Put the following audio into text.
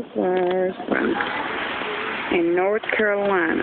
beautiful flowers from in North Carolina.